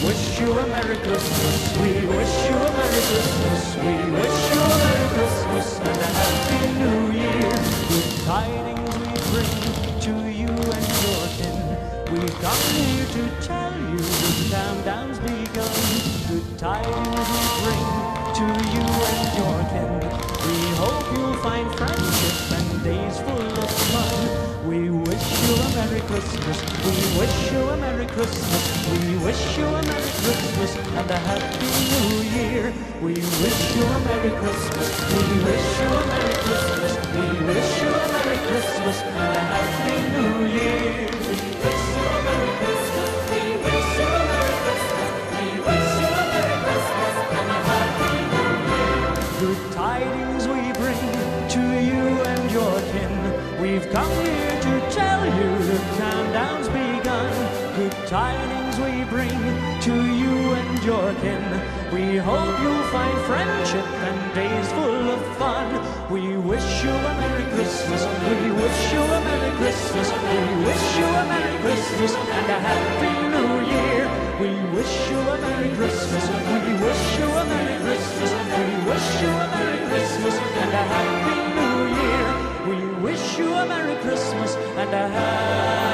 you a Merry Christmas. We wish you a Merry Christmas. We wish you a Merry Christmas and a Happy New Year. Good tidings we bring to you and your kin. We've come here to tell you the countdown's begun. Good tidings we bring to you and your kin. We hope you'll find friendship and days full of fun. We wish you a Merry Christmas. We wish you a Merry Christmas. We wish you a Merry Christmas and a Happy New Year. We wish you a Merry Christmas. We wish you a Merry Christmas. We wish you a Merry Christmas and a Happy New Year. We wish you a Merry Christmas. We wish you a Merry Christmas. We wish you a Merry Christmas and a Happy New Year. Good tidings we bring to you and your kin. We've come here to tell you the. Good tidings we bring to you and your kin. We hope you'll find friendship and days full of fun. We wish you a Merry Christmas. We wish you a Merry Christmas. We wish you a Merry Christmas and a Happy New Year. We wish you a Merry Christmas. We wish you a Merry Christmas. We wish you a Merry Christmas and a Happy New Year. We wish you a Merry Christmas and a Happy